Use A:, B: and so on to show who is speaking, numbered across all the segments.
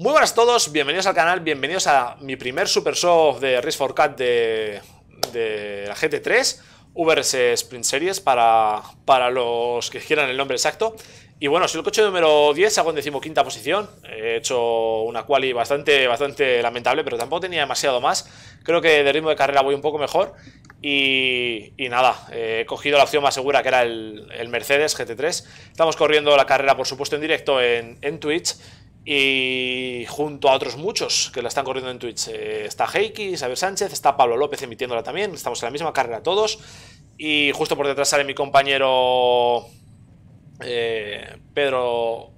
A: Muy buenas a todos, bienvenidos al canal, bienvenidos a mi primer Super Soft de Race for Cat de, de la GT3 VRS Sprint Series para, para los que quieran el nombre exacto. Y bueno, soy el coche número 10, hago en decimoquinta posición. He hecho una quali bastante, bastante lamentable, pero tampoco tenía demasiado más. Creo que de ritmo de carrera voy un poco mejor. Y, nada, he cogido la opción más segura que era el, Mercedes GT3 Estamos corriendo la carrera por supuesto en directo en, en Twitch y junto a otros muchos que la están corriendo en Twitch. Eh, está Heiki, Isabel Sánchez, está Pablo López emitiéndola también. Estamos en la misma carrera todos. Y justo por detrás sale mi compañero eh, Pedro,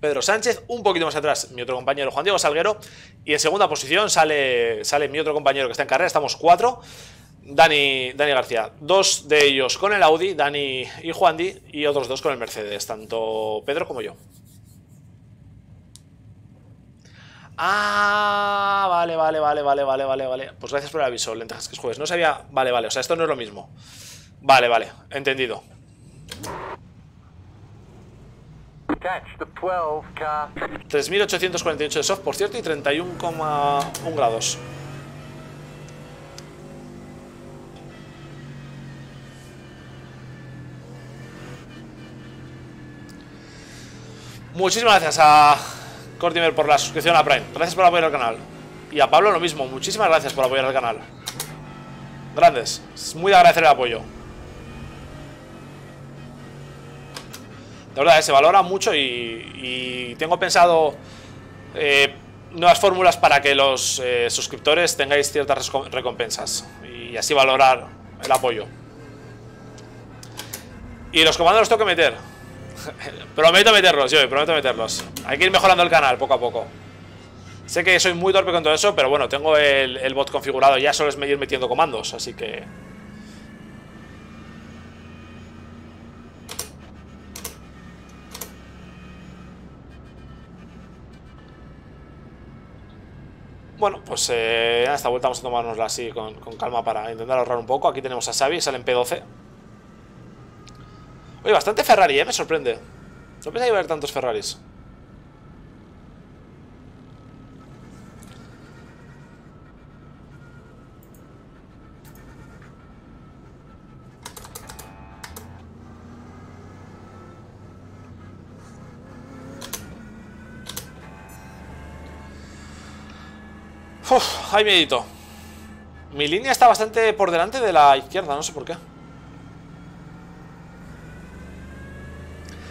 A: Pedro Sánchez. Un poquito más atrás mi otro compañero Juan Diego Salguero. Y en segunda posición sale, sale mi otro compañero que está en carrera. Estamos cuatro. Dani, Dani García. Dos de ellos con el Audi, Dani y Juan Di. Y otros dos con el Mercedes, tanto Pedro como yo. Ah, vale, vale, vale, vale, vale, vale, vale. Pues gracias por el aviso, lentejas que es jueves. No sabía... Vale, vale, o sea, esto no es lo mismo. Vale, vale, entendido. 3.848 de soft, por cierto, y 31,1 grados. Muchísimas gracias a Cortimer por la suscripción a Prime. Gracias por apoyar al canal. Y a Pablo lo mismo. Muchísimas gracias por apoyar al canal. Grandes. Es muy de agradecer el apoyo. De verdad, eh, se valora mucho y, tengo pensado eh, nuevas fórmulas para que los eh, suscriptores tengáis ciertas recompensas y así valorar el apoyo. Y los comandos los tengo que meter. prometo meterlos, yo, prometo meterlos. Hay que ir mejorando el canal poco a poco. Sé que soy muy torpe con todo eso, pero bueno, tengo el, bot configurado. Ya solo es ir metiendo comandos, así que... Bueno, pues eh, esta vuelta vamos a tomárnosla así con, con, calma para intentar ahorrar un poco. Aquí tenemos a Xavi, sale en P12. Oye, bastante Ferrari, ¿eh? Me sorprende. No pensaba que iba a haber tantos Ferraris. Uf, me miedito. Mi línea está bastante por delante de la izquierda, no sé por qué.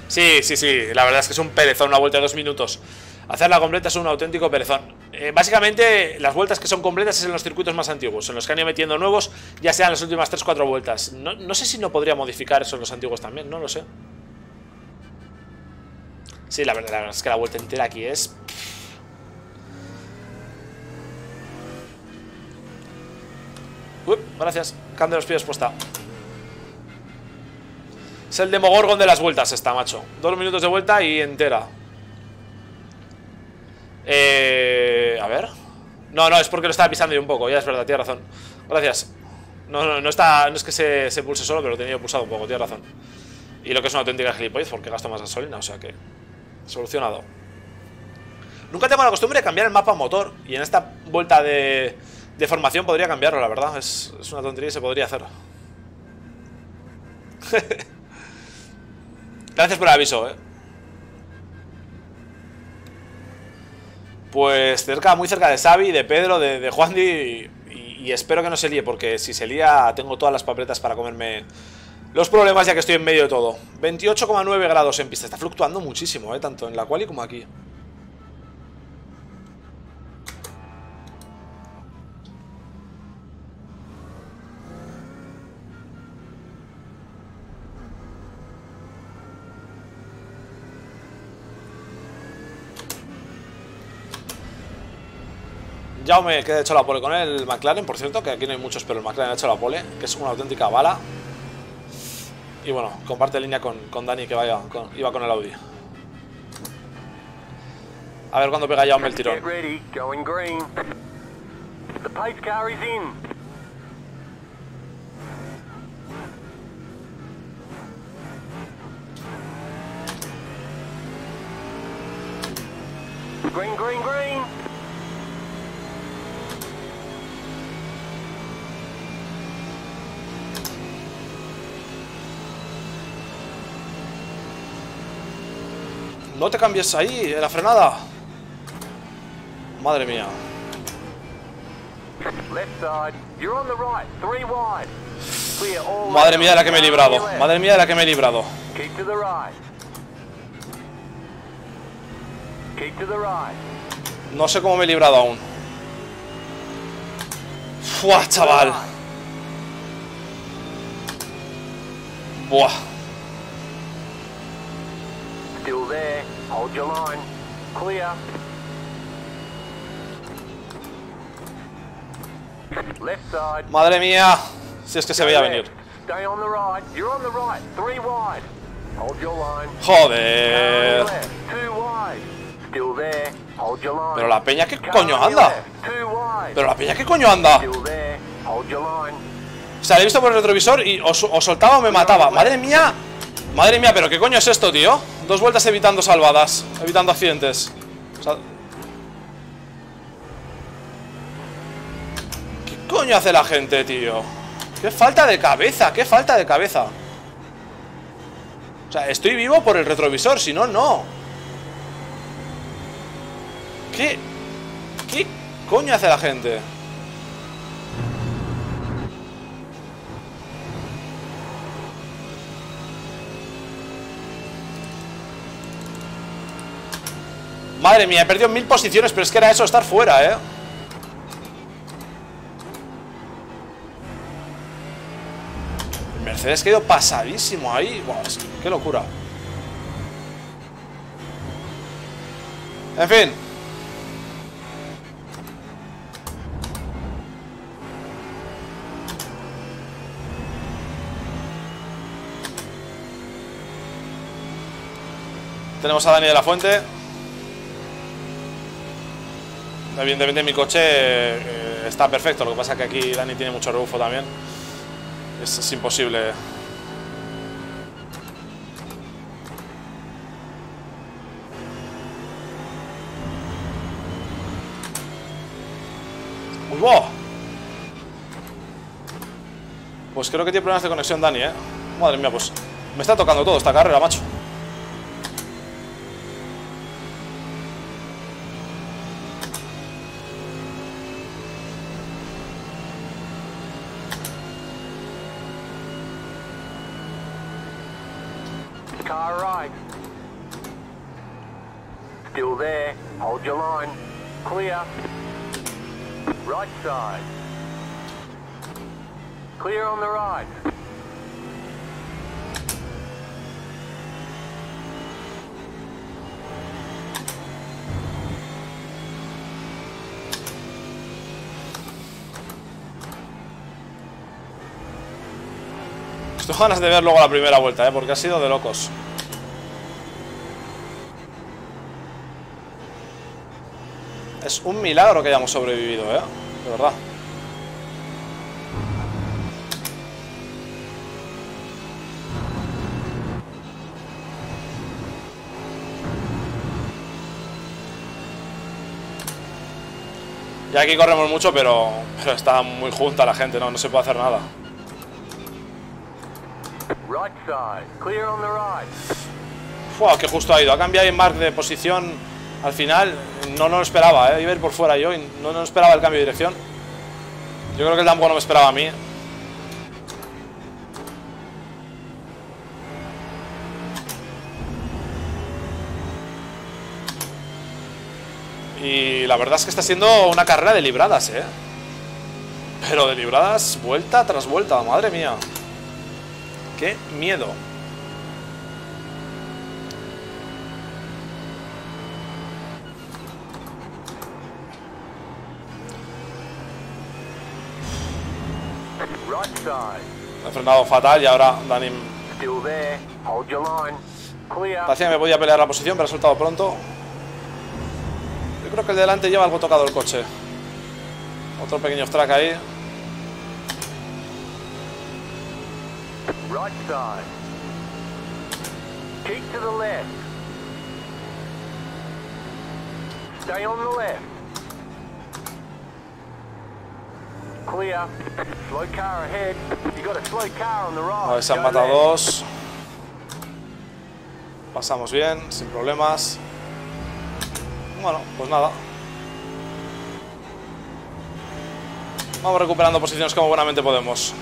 A: Sí, sí, sí, la verdad es que es un perezón una vuelta de dos minutos. Hacerla completa es un auténtico perezón. Eh, básicamente, las vueltas que son completas es en los circuitos más antiguos, en los que han ido metiendo nuevos, ya sean las últimas 3-4 vueltas. No, sé si no podría modificar eso en los antiguos también, no lo sé. Sí, la verdad, la verdad es que la vuelta entera aquí es... Uy, gracias. Cambio de los pies puesta. Es el Demogorgon de las vueltas esta, macho. Dos minutos de vuelta y entera. Eh, a ver. No, no, es porque lo estaba pisando yo un poco. Ya es verdad, tienes razón. Gracias. No, no, no, está, no es que se, pulse solo, pero lo tenía pulsado un poco, tienes razón. Y lo que es una auténtica gilipollez porque gasto más gasolina, o sea que... Solucionado. Nunca tengo la costumbre de cambiar el mapa motor. Y en esta vuelta de, de formación podría cambiarlo, la verdad. Es, una tontería y se podría hacer. Gracias por el aviso, eh. Pues cerca, muy cerca de Xavi, de Pedro, de, de Juan y, espero que no se líe, porque si se lía tengo todas las papeletas para comerme los problemas ya que estoy en medio de todo. 28,9 grados en pista, está fluctuando muchísimo, eh, tanto en la quali como aquí. Jaume que ha hecho la pole con el McLaren, por cierto, que aquí no hay muchos, pero el McLaren ha hecho la pole, que es una auténtica bala. Y bueno, comparte línea con, Dani que iba con el Audi. A ver cuándo pega Jaume el tirón.
B: Green, green, green.
A: No te cambies ahí, en la frenada. Madre mía. Madre mía de la que me he librado. Madre mía de la que me he librado. No sé cómo me he librado aún. Fua, chaval. Buah.
B: Still there. Hold your line. Clear. Left side.
A: Madre mía. Si es que se veía venir.
B: Stay on the right. You're on the right. Three wide. Hold your line.
A: Joder.
B: Left. Two wide. Still there. Hold your line.
A: Pero la peña, ¿qué
B: Car
A: coño anda?
B: Two wide.
A: Pero la peña, ¿qué coño anda?
B: Still there. Hold your line.
A: O sea, le he visto por el retrovisor y o, o soltaba o me mataba. Madre mía. Madre mía, pero ¿qué coño es esto, tío? Dos vueltas evitando salvadas. Evitando accidentes. O sea, ¿Qué coño hace la gente, tío? Qué falta de cabeza, qué falta de cabeza. O sea, estoy vivo por el retrovisor, si no, no. ¿Qué? ¿Qué coño hace la gente? Madre mía, he perdido mil posiciones, pero es que era eso, estar fuera, ¿eh? El Mercedes quedó pasadísimo ahí. Buah, es que- qué locura. En fin. Tenemos a Dani de la Fuente. Evidentemente mi coche eh, está perfecto, lo que pasa es que aquí Dani tiene mucho rebufo también. Es, es imposible. ¡Uy, va! Pues creo que tiene problemas de conexión Dani, ¿eh? Madre mía, pues me está tocando todo esta carrera, macho.
B: Car right. Still there. Hold your line. Clear. Right side. Clear on the right.
A: Estoy ganas de ver luego la primera vuelta, ¿eh? Porque ha sido de locos. Es un milagro que hayamos sobrevivido, ¿eh? De verdad. Y aquí corremos mucho, pero, pero está muy junta la gente, ¿no? No se puede hacer nada.
B: Right side. Clear on the right.
A: Fua, que justo ha ido. Ha cambiado Mark de posición al final. No, no lo esperaba, ¿eh? Iba por fuera yo no, no esperaba el cambio de dirección. Yo creo que el tampoco no me esperaba a mí. Y la verdad es que está siendo una carrera de libradas, ¿eh? Pero de libradas vuelta tras vuelta, madre mía. Qué miedo. Me he frenado fatal y ahora Dani parecía que me podía pelear la posición, pero ha soltado pronto. Yo creo que el de delante lleva algo tocado el coche. Otro pequeño track ahí.
B: Right side. Keep to the left. Stay on the left. Clear. Slow car ahead. You got a slow car on the right.
A: A ver, se han matado dos. Pasamos bien, sin problemas. Bueno, pues nada. Vamos recuperando posiciones como buenamente podemos.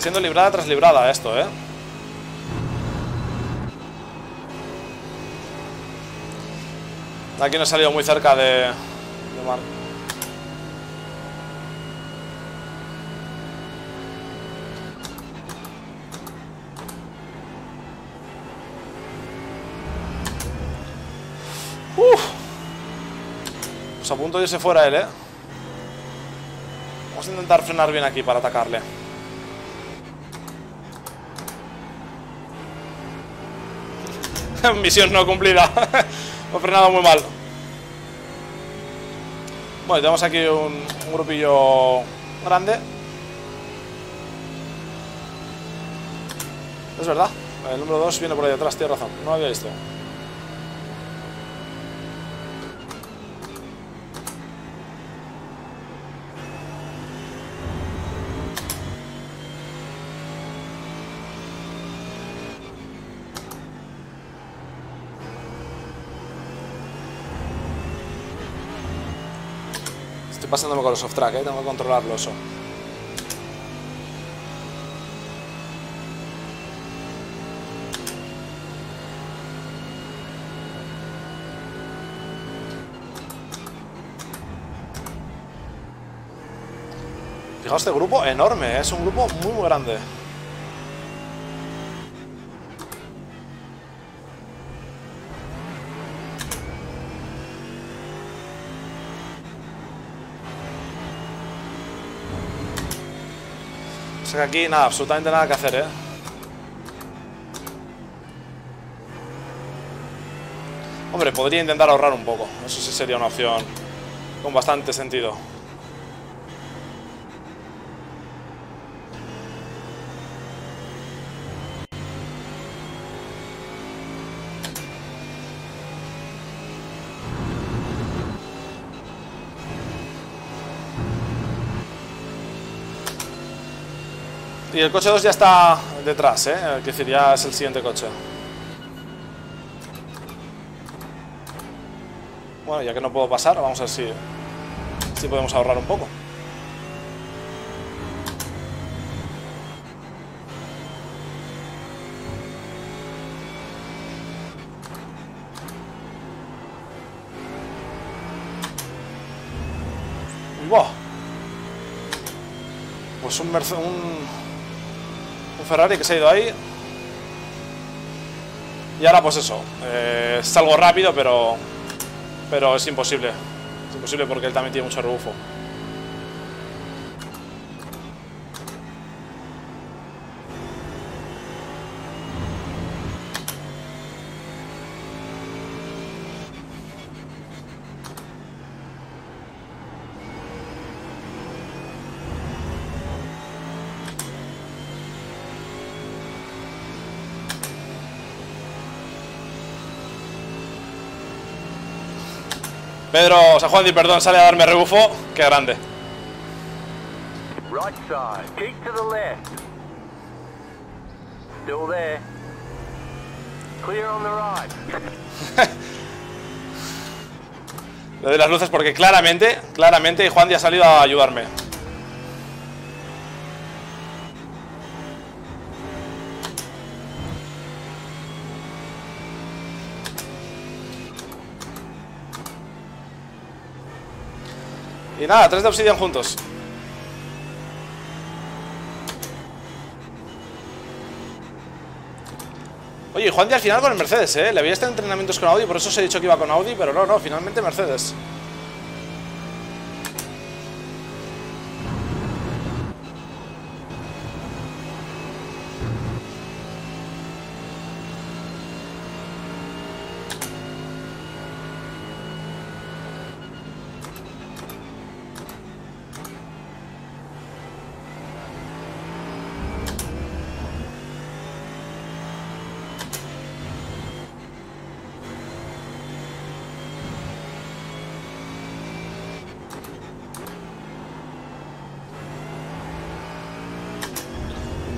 A: Siendo librada tras librada esto, ¿eh? Aquí no he salido muy cerca de, de Mar- Uf. Pues a punto de irse fuera él, ¿eh? Vamos a intentar frenar bien aquí para atacarle. Misión no cumplida. Me he frenado muy mal. Bueno, tenemos aquí un, grupillo grande. Es verdad. El número 2 viene por ahí atrás, tienes razón. No había visto. Estoy pasándome con los off track, ¿eh? tengo que controlarlo eso. Fijaos este grupo enorme, ¿eh? es un grupo muy muy grande. Sea que aquí nada, absolutamente nada que hacer, ¿eh? Hombre, podría intentar ahorrar un poco. Eso sí sería una opción con bastante sentido. Y el coche 2 ya está detrás, ¿eh? Es decir, ya es el siguiente coche. Bueno, ya que no puedo pasar, vamos a ver si, podemos ahorrar un poco. Pues un, un Ferrari que se ha ido ahí. Y ahora pues eso. eh, salgo rápido, pero pero es imposible. Es imposible porque él también tiene mucho rebufo. Pedro, o sea, Juan Di, perdón, sale a darme rebufo. Qué grande.
B: Right side. Keep to the left. Still there. Clear on the right.
A: Le doy las luces porque claramente, claramente Juan Di ha salido a ayudarme. Nada, tres de obsidian juntos. Oye, Juan Di al final con el Mercedes, ¿eh? Le había estado en entrenamientos con Audi, por eso os he dicho que iba con Audi, pero no, no, finalmente Mercedes.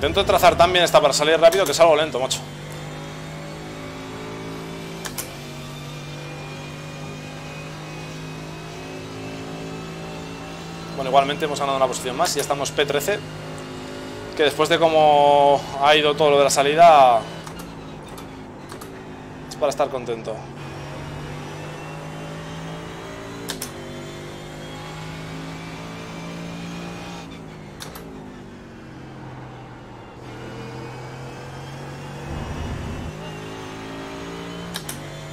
A: Intento trazar tan bien esta para salir rápido que es lento, macho. Bueno, igualmente hemos ganado una posición más y ya estamos P13. Que después de cómo ha ido todo lo de la salida... Es para estar contento.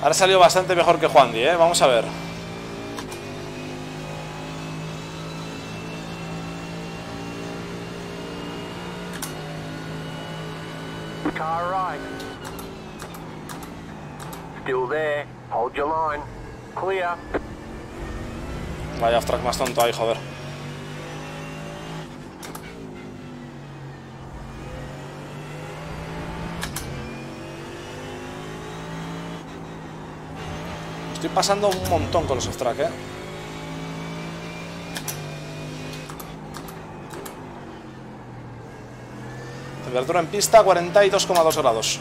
A: Ahora ha salido bastante mejor que Juan Di, ¿eh? Vamos a ver.
B: Car right. Still there. Hold your line. Clear.
A: Vaya off-track más tonto ahí, joder. Estoy pasando un montón con los off-track, eh. Temperatura en pista 42,2 grados.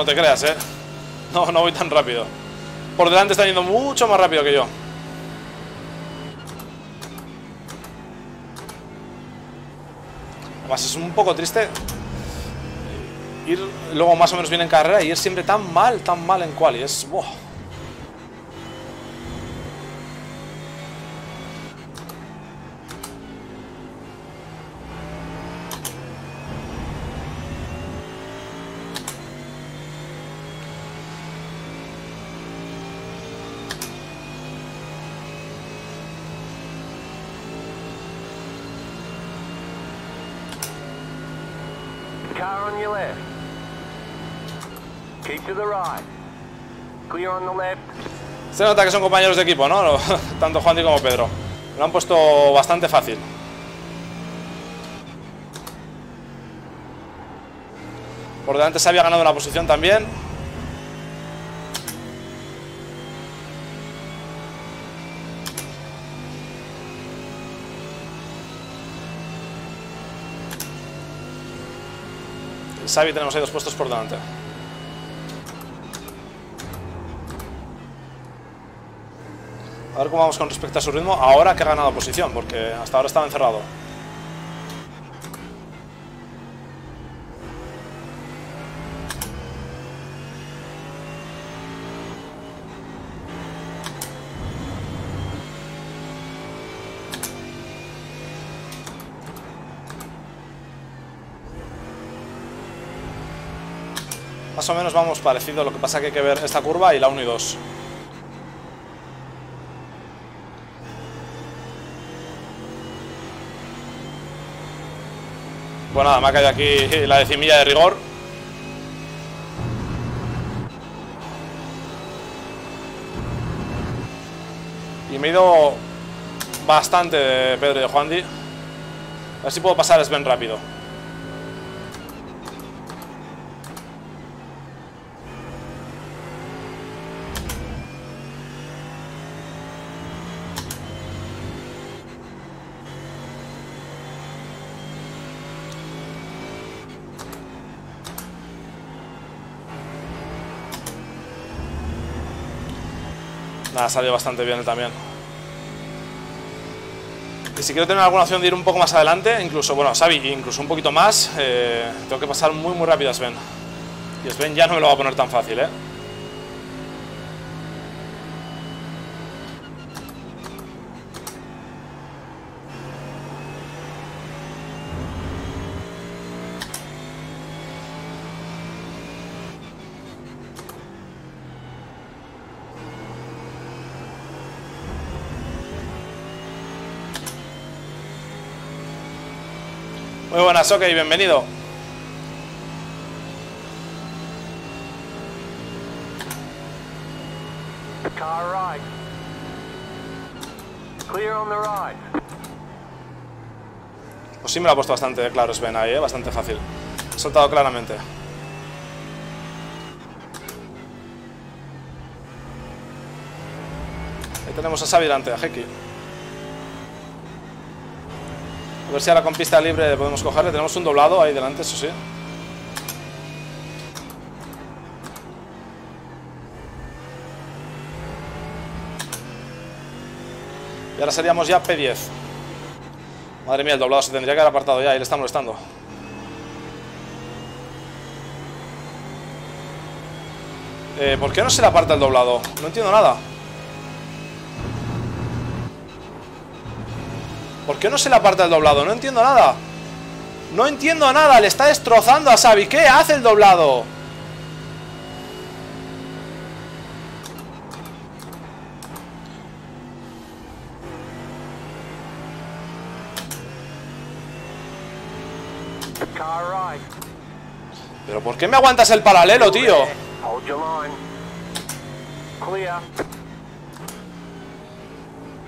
A: No te creas, eh. No, no voy tan rápido. Por delante está yendo mucho más rápido que yo. Además es un poco triste ir luego más o menos bien en carrera y ir siempre tan mal, tan mal en quali. Es... buah.
B: Car on your left. Keep to the right. Clear on the left.
A: Se nota que son compañeros de equipo, ¿no? Tanto Juan Di como Pedro. Lo han puesto bastante fácil. Por delante se había ganado una posición también. Xavi tenemos ahí dos puestos por delante. A ver cómo vamos con respecto a su ritmo ahora que ha ganado posición, porque hasta ahora estaba encerrado. Más o menos vamos parecido, lo que pasa que hay que ver esta curva y la 1 y 2. Pues nada, me ha caído aquí la decimilla de rigor. Y me he ido bastante de Pedro y de Juan Di. A ver si puedo pasar Sven rápido. Salió bastante bien también. Y si quiero tener alguna opción de ir un poco más adelante, incluso, bueno, Xavi, incluso un poquito más, eh, tengo que pasar muy muy rápido a Sven. Y Sven ya no me lo va a poner tan fácil, ¿eh? Buenas, ok, bienvenido.
B: Car right. Clear on the right.
A: Pues sí me lo ha puesto bastante claro Sven ahí, ¿eh? bastante fácil. Ha soltado claramente. Ahí tenemos a Xavi delante, a Heki. A ver si ahora con pista libre podemos cogerle. Tenemos un doblado ahí delante, eso sí. Y ahora seríamos ya P10. Madre mía, el doblado se tendría que haber apartado ya y le está molestando. Eh, ¿Por qué no se le aparta el doblado? No entiendo nada. Qué no se le aparta el doblado? No entiendo nada. No entiendo nada. Le está destrozando a Xavi. ¿Qué hace el doblado? ¿Pero por qué me aguantas el paralelo, tío?
B: There. Hold your line. Clear.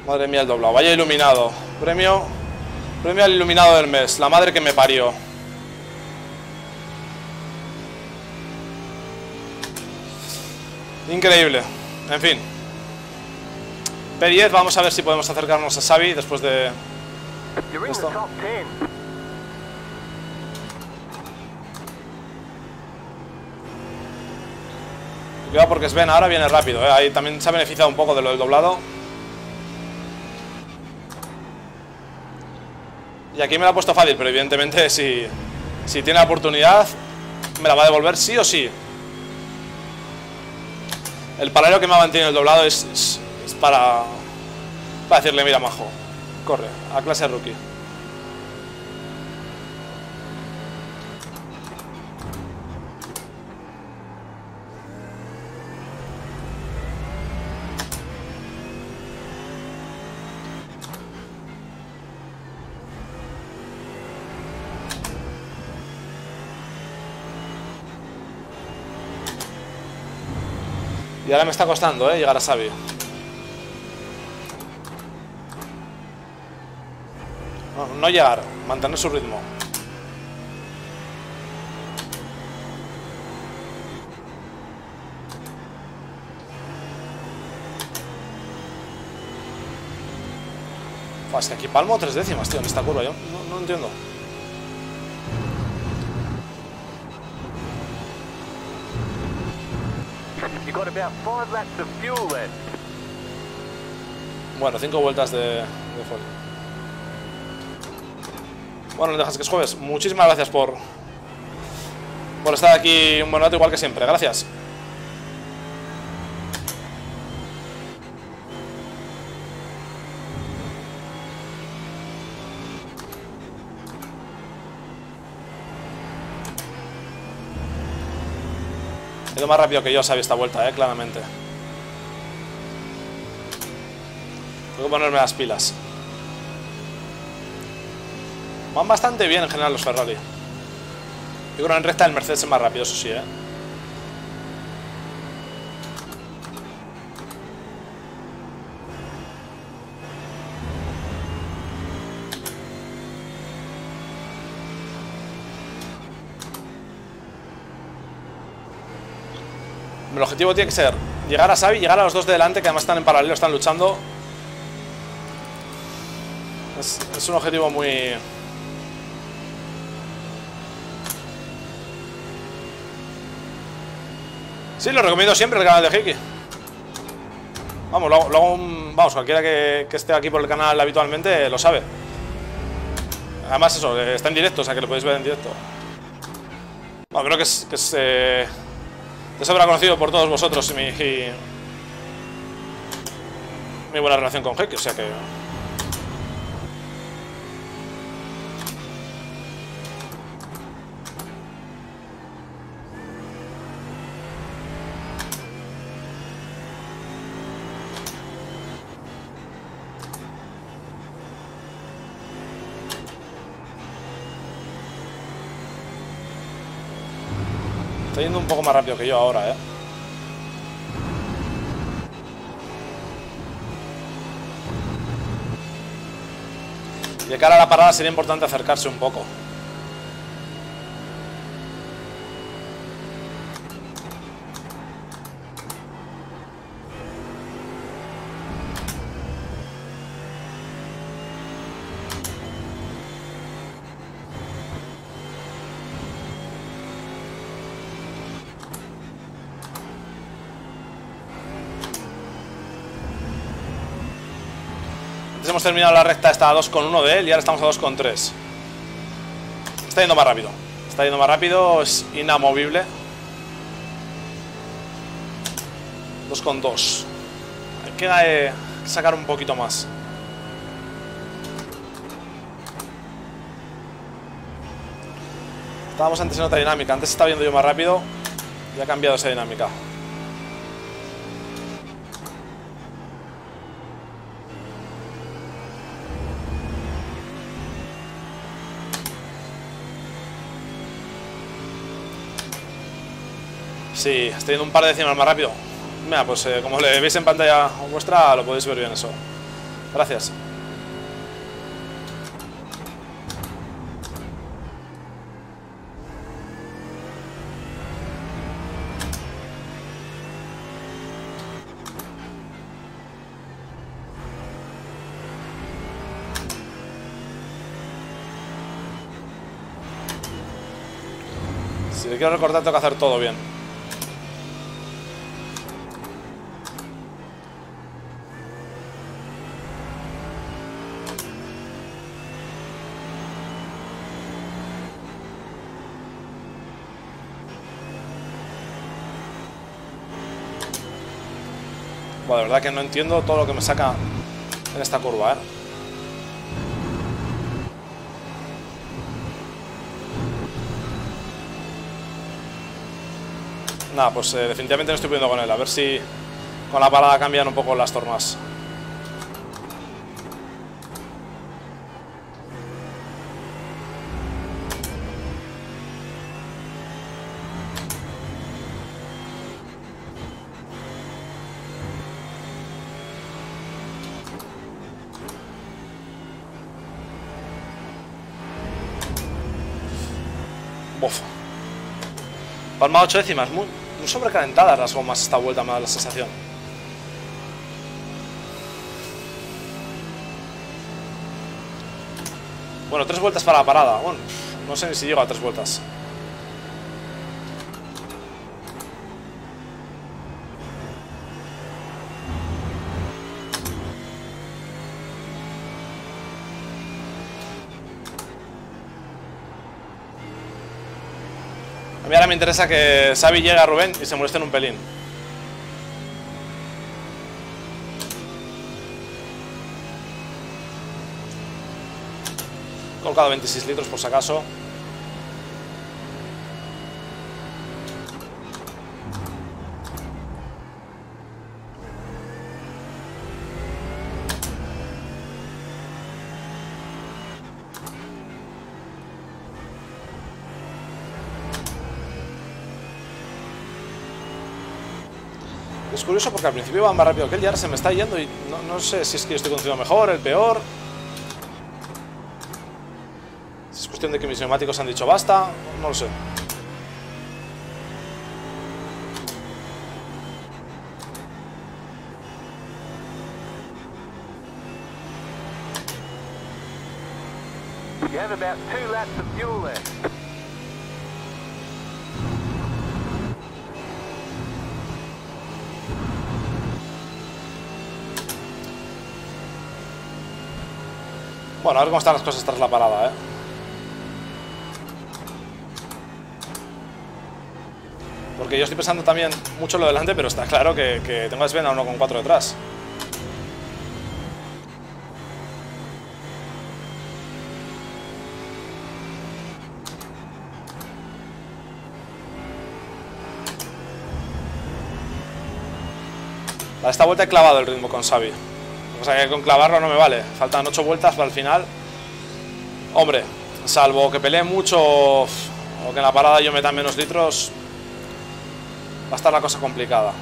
A: Madre mía, el doblado. Vaya iluminado. Premio. Premio al iluminado del mes. La madre que me parió. Increíble. En fin. P10, vamos a ver si podemos acercarnos a Xavi después de... Esto.
B: top 10.
A: Cuidado porque Sven ahora viene rápido, ¿eh? Ahí también se ha beneficiado un poco de lo del doblado. Y aquí me la ha puesto fácil, pero evidentemente si, si tiene la oportunidad me la va a devolver sí o sí. El paralelo que me ha mantenido el doblado es, es- es para, para decirle, mira, majo, corre, a clase rookie. Y ahora me está costando, ¿eh? Llegar a Xavi. No, llegar, mantener su ritmo. Fua, que aquí palmo tres décimas, tío, en esta curva. Yo no entiendo.
B: You've got about five laps of fuel left.
A: Bueno, cinco vueltas de, de. Bueno, no dejas que es jueves. Muchísimas gracias por por estar aquí un buen rato igual que siempre. Gracias. Más rápido que yo, sabía esta vuelta, eh, claramente. Tengo que ponerme las pilas. Van bastante bien en general los Ferrari. Yo creo que en recta el Mercedes es más rápido, eso sí, ¿eh? Objetivo tiene que ser llegar a Xavi, llegar a los dos de delante, que además están en paralelo, están luchando. Es, un objetivo muy... Sí, lo recomiendo siempre el canal de Hiki. Vamos, lo, vamos, cualquiera que, esté aquí por el canal habitualmente lo sabe. Además eso, está en directo, o sea que lo podéis ver en directo. Bueno, creo que es, que es eh, de sobra conocido por todos vosotros mi, mi buena relación con Heki, o sea que... Está yendo un poco más rápido que yo ahora, ¿eh? De cara a la parada sería importante acercarse un poco. Hemos terminado la recta esta a 2,1 de él y ahora estamos a 2,3. Está yendo más rápido. Está yendo más rápido, es inamovible. 2,2. Hay que eh, sacar un poquito más. Estábamos antes en otra dinámica. Antes estaba yendo yo más rápido y ha cambiado esa dinámica. Sí, estoy yendo un par de décimas más rápido. Mira, pues eh, como le veis en pantalla vuestra, lo podéis ver bien eso. Gracias. Si le quiero recordar, tengo que hacer todo bien. Verdad que no entiendo todo lo que me saca en esta curva, ¿eh? Nada, pues eh, definitivamente no estoy pudiendo con él. A ver si con la parada cambian un poco las tornas. Palma 8 décimas, muy, muy sobrecalentadas las gomas esta vuelta, me da la sensación. Bueno, tres vueltas para la parada. Bueno, no sé si llego a tres vueltas. Me interesa que Xavi llegue a Rubén y se molesten un pelín. Colocado 26 litros por si acaso. Curioso porque al principio iba más rápido que él y ahora se me está yendo y no, no sé si es que estoy conduciendo mejor, el peor. Si es cuestión de que mis neumáticos han dicho basta, no lo sé.
B: You have about two laps of fuel left.
A: Bueno, a ver cómo están las cosas tras la parada, ¿eh? Porque yo estoy pensando también mucho lo delante, pero está claro que, que tengo a Sven a 1,4 detrás. A esta vuelta he clavado el ritmo con Xavi. O sea que con clavarlo no me vale. Faltan 8 vueltas para el final. Hombre, salvo que pelee mucho o que en la parada yo meta menos litros, va a estar la cosa complicada.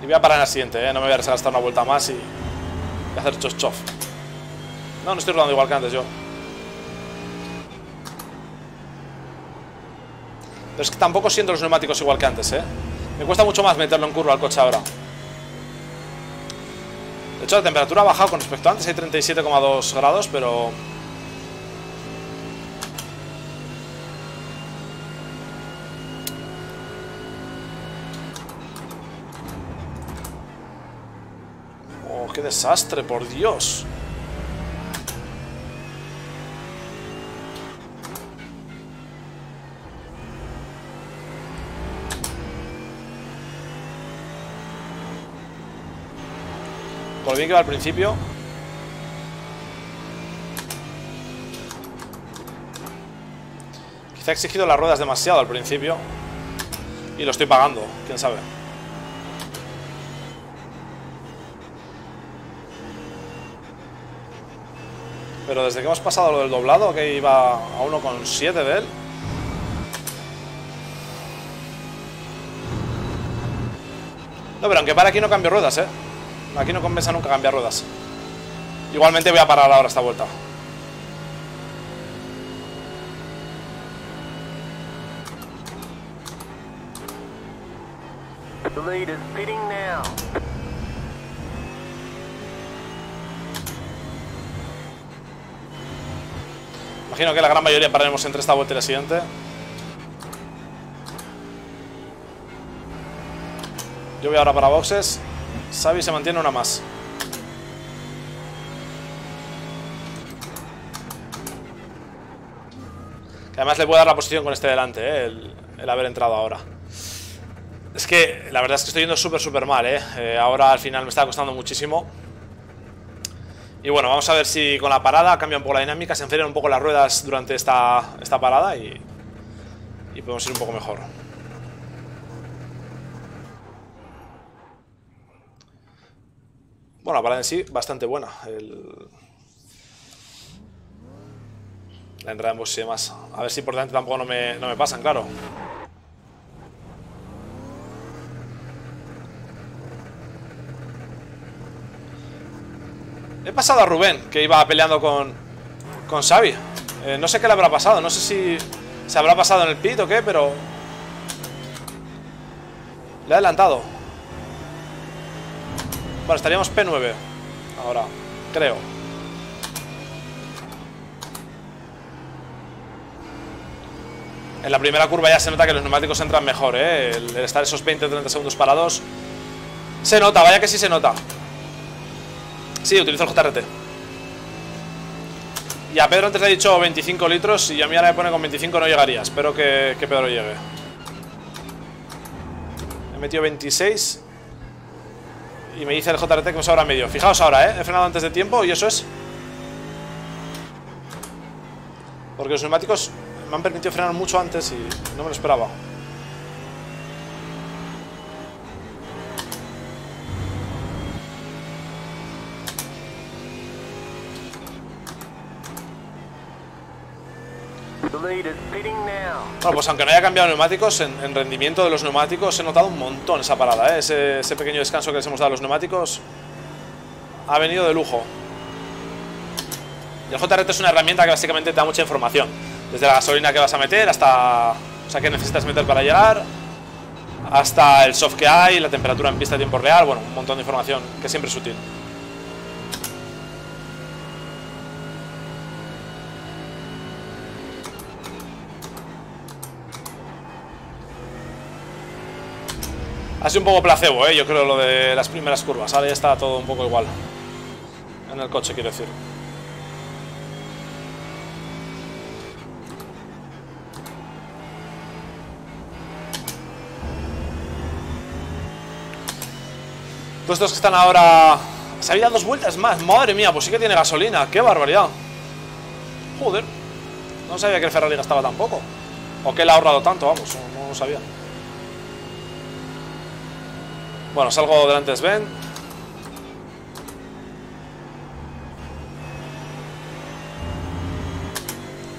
A: Y voy a parar en la siguiente, ¿eh? No me voy a gastar una vuelta más y... y hacer chof No, no estoy rodando igual que antes yo. Pero es que tampoco siento los neumáticos igual que antes, ¿eh? Me cuesta mucho más meterlo en curva al coche ahora. De hecho, la temperatura ha bajado con respecto a antes. Hay 37,2 grados, pero... Oh, qué desastre, por Dios. Bien que va al principio. Quizá he exigido las ruedas demasiado al principio. Y lo estoy pagando, quién sabe. Pero desde que hemos pasado lo del doblado, que iba a 1,7 de él. No, pero aunque para aquí no cambio ruedas, ¿eh? Aquí no compensa nunca cambiar ruedas. Igualmente voy a parar ahora esta vuelta.
B: The lead is pitting now.
A: Imagino que la gran mayoría pararemos entre esta vuelta y la siguiente. Yo voy ahora para boxes. Xavi se mantiene una más. Que además le puedo dar la posición con este delante, ¿eh? el, haber entrado ahora. Es que la verdad es que estoy yendo súper, súper mal. ¿eh? ¿eh? Ahora al final me está costando muchísimo. Y bueno, vamos a ver si con la parada cambia un poco la dinámica, se enfrían un poco las ruedas durante esta, esta parada y podemos ir un poco mejor. Bueno, la parada en sí, bastante buena. La entrada en box y demás. A ver si por delante tampoco no me, no me pasan, claro. He pasado a Rubén, que iba peleando con, con Xavi. Eh, no sé qué le habrá pasado, no sé si se habrá pasado en el pit o qué, pero... Le he adelantado. Vale, estaríamos P9 Ahora, creo. En la primera curva ya se nota que los neumáticos entran mejor, ¿eh? El, estar esos 20-30 segundos parados. Se nota, vaya que sí se nota. Sí, utilizo el JRT Y a Pedro antes le he dicho 25 litros Y a mí ahora me pone con 25 no llegaría. Espero que, que Pedro llegue. He metido 26 y me dice el JRT que me sobra medio. Fijaos ahora, ¿eh? He frenado antes de tiempo y eso es... Porque los neumáticos me han permitido frenar mucho antes y no me lo esperaba. Bueno, pues aunque no haya cambiado neumáticos, en, rendimiento de los neumáticos he notado un montón esa parada, ¿eh? ese, pequeño descanso que les hemos dado a los neumáticos ha venido de lujo. Y el JRT es una herramienta que básicamente te da mucha información, desde la gasolina que vas a meter hasta, o sea, qué necesitas meter para llegar, hasta el soft que hay, la temperatura en pista a tiempo real, bueno, un montón de información que siempre es útil. Ha sido un poco placebo, ¿eh? yo creo, lo de las primeras curvas. Ahora ya está todo un poco igual. En el coche, quiero decir. Todos estos que están ahora... Se había dos vueltas más. Madre mía, pues sí que tiene gasolina. ¡Qué barbaridad! Joder. No sabía que el Ferrari gastaba tan poco. O que él ha ahorrado tanto, vamos. No lo sabía. Bueno, salgo delante de Sven.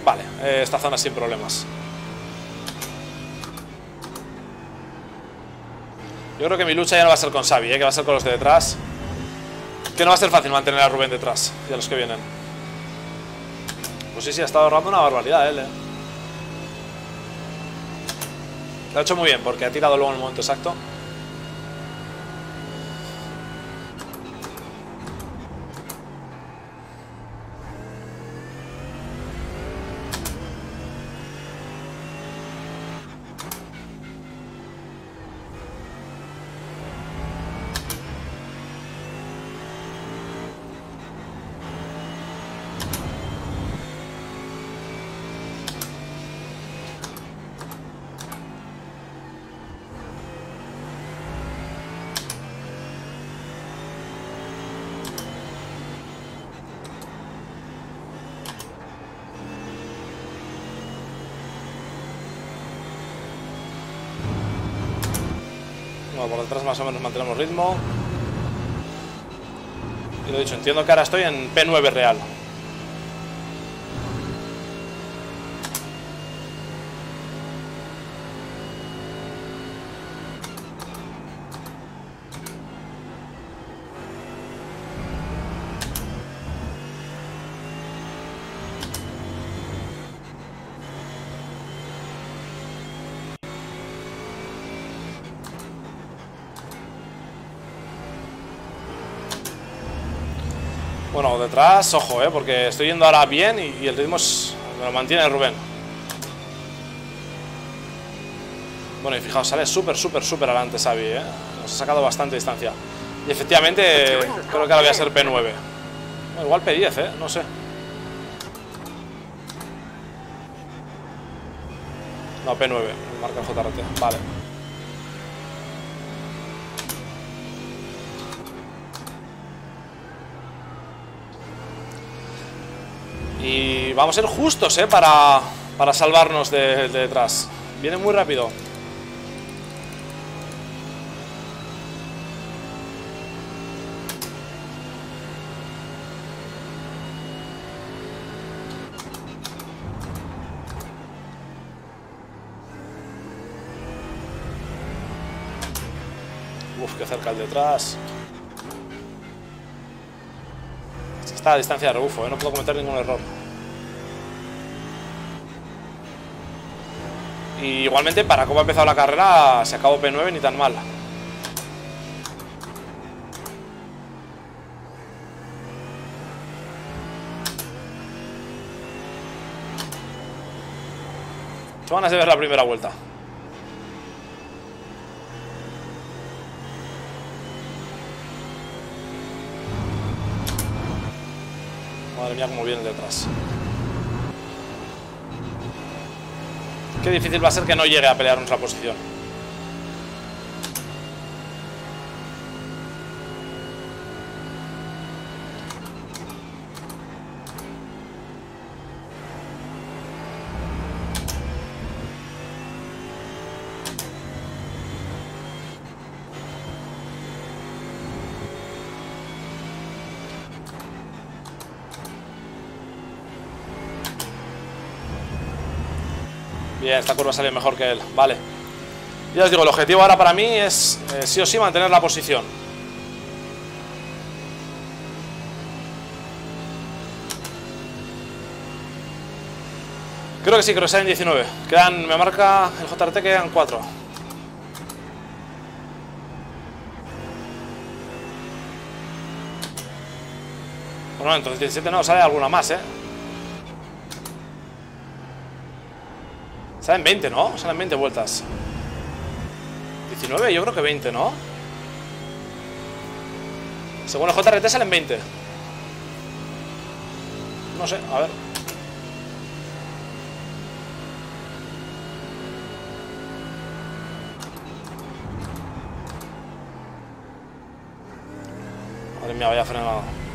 A: Vale, eh, esta zona sin problemas. Yo creo que mi lucha ya no va a ser con Xavi, ¿eh? que va a ser con los de detrás. Que no va a ser fácil mantener a Rubén detrás y a los que vienen. Pues sí, sí, ha estado ahorrando una barbaridad él, ¿eh? Lo ha hecho muy bien porque ha tirado luego en el momento exacto. Por detrás más o menos mantenemos ritmo. Y lo dicho, entiendo que ahora estoy en P9 real. Detrás, ojo, eh, porque estoy yendo ahora bien y, el ritmo es- me lo mantiene Rubén. Bueno, y fijaos, sale súper, súper, súper adelante Xavi, ¿eh? Nos ha sacado bastante distancia. Y efectivamente, creo que ahora voy a ser P9. Bueno, igual P10, ¿eh? No sé. No, P9, marca el JRT. Vale. Y vamos a ser justos, ¿eh? Para, para salvarnos de, de detrás. Viene muy rápido. Uf, que cerca el detrás. Es que Está a distancia de rebufo, ¿eh? no puedo cometer ningún error. Igualmente, para cómo ha empezado la carrera, se acabó P9 ni tan mal. Ganas de ver la primera vuelta. Madre mía, cómo viene detrás. Qué difícil va a ser que no llegue a pelear nuestra posición. Esta curva sale mejor que él. Vale. Ya os digo, el objetivo ahora para mí es eh, sí o sí mantener la posición. Creo que sí, creo que salen 19. Quedan, me marca el JRT que quedan 4. Bueno, entonces 17 no, sale alguna más, ¿eh? Salen 20, ¿no? Salen 20 vueltas. 19, yo creo que 20, ¿no? Según el JRT salen 20. No sé, a ver. Madre mía, vaya frenado.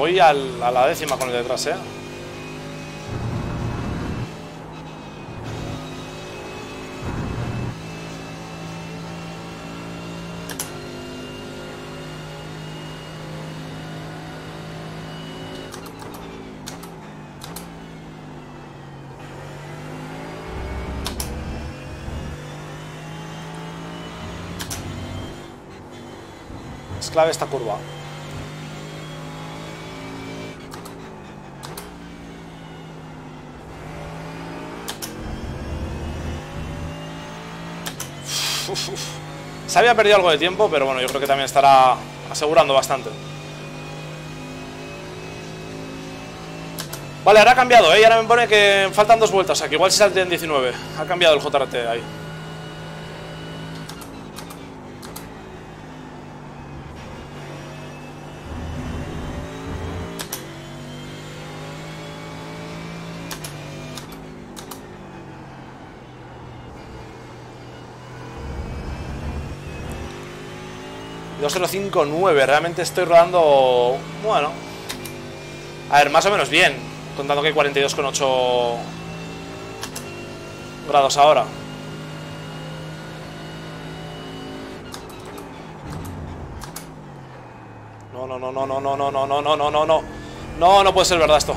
A: Voy al- a la décima con el detrás, ¿eh? Es clave esta curva. Uf, uf. Se había perdido algo de tiempo, pero bueno, yo creo que también estará asegurando bastante. Vale, ahora ha cambiado, ¿eh? Y ahora me pone que faltan dos vueltas, que igual se saldría en 19. Ha cambiado el JRT ahí. ...2059, realmente estoy rodando... Bueno... A ver, más o menos bien Contando que hay 42,8 Grados ahora no, no, no, no, no, no, no, no, no, no, no, no No, no puede ser verdad esto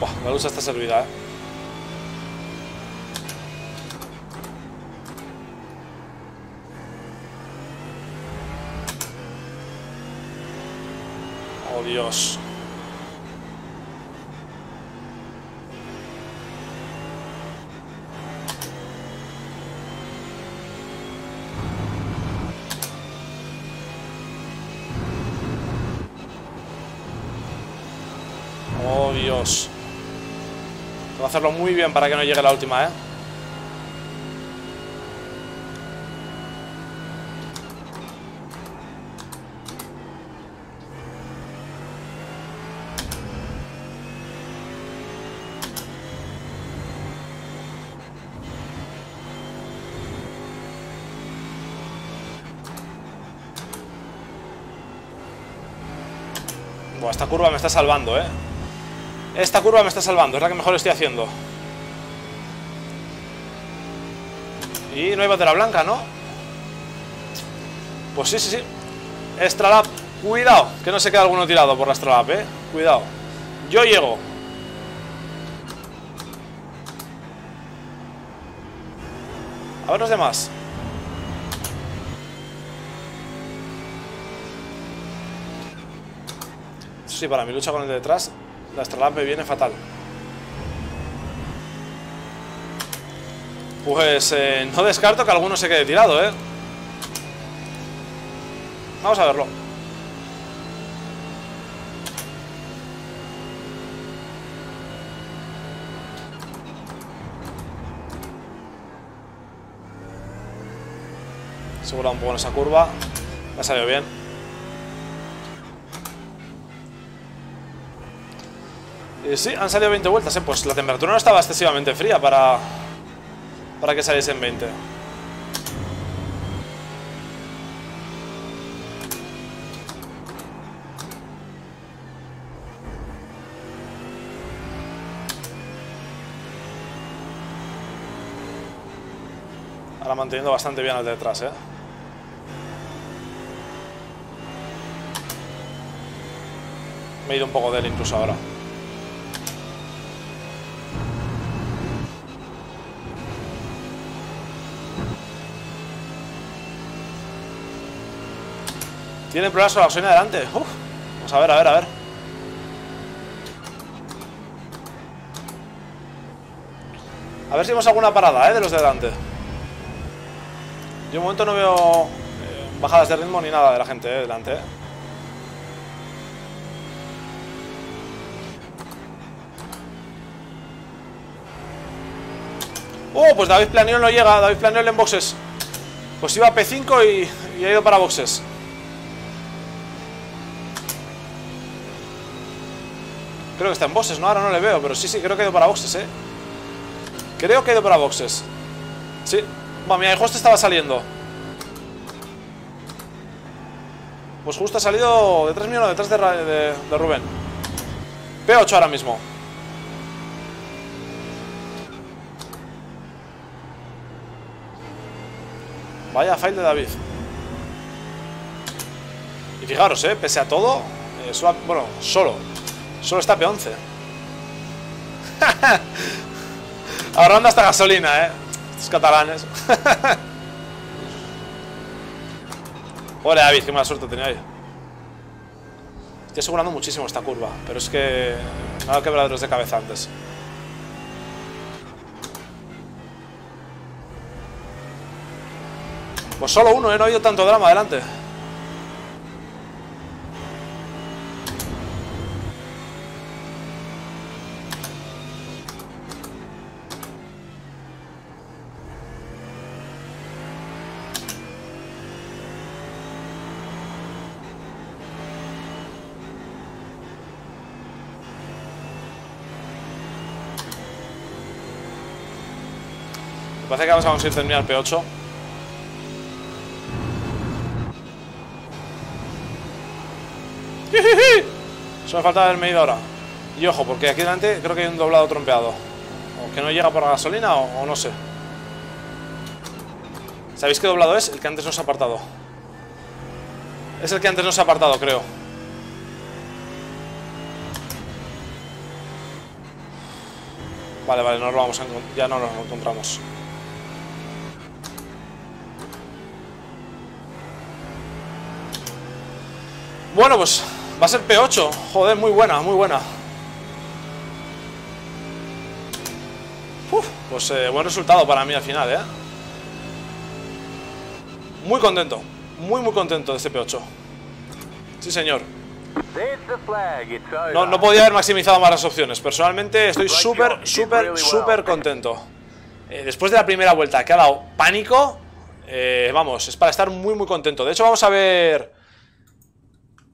A: Buah, me gusta esta servidora, eh. Oh, Dios. Hacerlo muy bien para que no llegue la última, ¿eh? Esta curva me está salvando, ¿eh? Esta curva me está salvando, es la que mejor estoy haciendo. Y no hay bandera blanca, ¿no? Pues sí, sí, sí. Extra lap. Cuidado, que no se quede alguno tirado por la extra lap, ¿eh? Cuidado. Yo llego. A ver los demás. Sí, para mi lucha con el de detrás, la Astrolab me viene fatal. Pues eh, no descarto que alguno se quede tirado, ¿eh? Vamos a verlo. Asegura un poco en esa curva. Me ha salido bien. Y sí, han salido 20 vueltas, ¿eh? Pues la temperatura no estaba excesivamente fría para, para que saliesen 20. Ahora manteniendo bastante bien al de detrás, ¿eh? Me he ido un poco de él incluso ahora. Tiene problemas con la gasolina delante. Uf. Vamos a ver, a ver, a ver. A ver si vemos alguna parada, ¿eh? De los de delante. Yo de momento no veo eh, bajadas de ritmo ni nada de la gente, ¿eh? Delante, ¿eh? Oh, pues David Planiol no llega. David Planiol en boxes. Pues iba a P5 y, y ha ido para boxes. Creo que está en boxes, ¿no? Ahora no le veo, pero sí, sí, creo que ha ido para boxes, ¿eh? Creo que ha ido para boxes. Sí. Bueno, mira, justo estaba saliendo. Pues justo ha salido detrás mío, no, detrás de, Rubén. P8 ahora mismo. Vaya fail de David. Y fijaros, eh, pese a todo, eh, bueno, solo, solo está P11. Ahorrando hasta gasolina, eh. Estos catalanes. Hola David, qué mala suerte tenía ahí. Estoy asegurando muchísimo esta curva, pero es que dado quebraderos de cabeza antes. Pues solo uno, ¿eh? No ha habido tanto drama adelante. Vamos a conseguir terminar P8. Solo falta haber medido ahora. Y ojo, porque aquí delante creo que hay un doblado trompeado. O que no llega por la gasolina o, no sé. ¿Sabéis qué doblado es? El que antes no se ha apartado. Es el que antes no se ha apartado, creo. Vale, vale, no lo vamos a ya no lo encontramos. Bueno, pues va a ser P8. Joder, muy buena, muy buena. Uf, pues eh, buen resultado para mí al final, ¿eh? Muy contento. Muy, muy contento de este P8. Sí, señor. No, no podía haber maximizado más las opciones. Personalmente estoy súper, súper, súper contento. Eh, después de la primera vuelta que ha dado pánico, eh, vamos, es para estar muy, muy contento. De hecho, vamos a ver...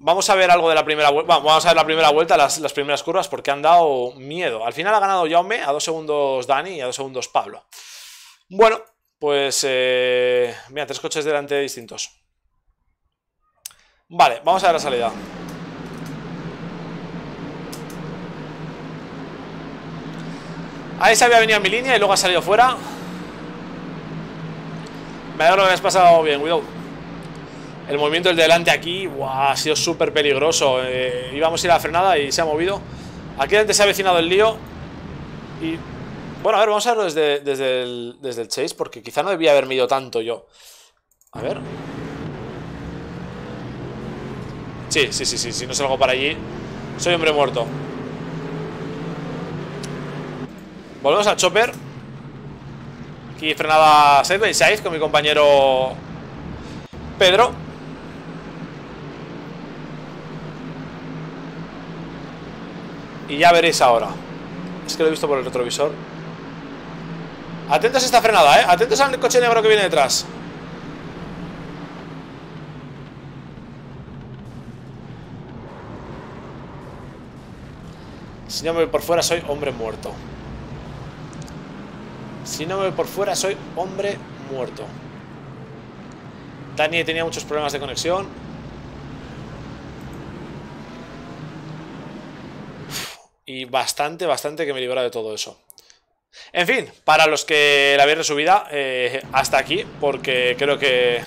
A: Vamos a ver algo de la primera vuelta. Vamos a ver la primera vuelta, las, primeras curvas, porque han dado miedo. Al final ha ganado Jaume, a dos segundos Dani y a dos segundos Pablo. Bueno, pues... Eh, mira, tres coches delante distintos. Vale, vamos a ver la salida. Ahí se había venido en mi línea y luego ha salido fuera. Me lo que has pasado bien, Widow. El movimiento del delante aquí wow, ha sido súper peligroso. Eh, íbamos a ir a la frenada y se ha movido. Aquí delante se ha avecinado el lío. Y bueno, a ver, vamos a verlo desde, desde, el, desde el chase, porque quizá no debía haber medido tanto yo. A ver. Sí, sí, sí, sí, si no salgo para allí, soy hombre muerto. Volvemos al chopper. Aquí frenaba Side 6 con mi compañero Pedro. Y ya veréis ahora. Es que lo he visto por el retrovisor. Atentos a esta frenada, ¿eh? Atentos al coche negro que viene detrás. Si no me voy por fuera, soy hombre muerto. Si no me voy por fuera, soy hombre muerto. Dani tenía muchos problemas de conexión. Y bastante, bastante que me libra de todo eso. En fin, para los que la habéis resubida, eh, hasta aquí, porque creo que,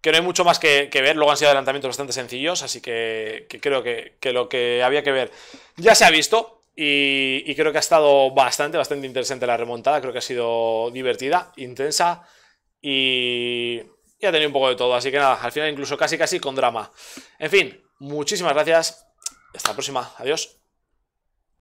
A: que no hay mucho más que, que, ver. Luego han sido adelantamientos bastante sencillos, así que, que creo que, lo que había que ver ya se ha visto. Y, y, creo que ha estado bastante, bastante interesante la remontada. Creo que ha sido divertida, intensa y, y ha tenido un poco de todo. Así que nada, al final incluso casi casi con drama. En fin, muchísimas gracias. Hasta la próxima. Adiós.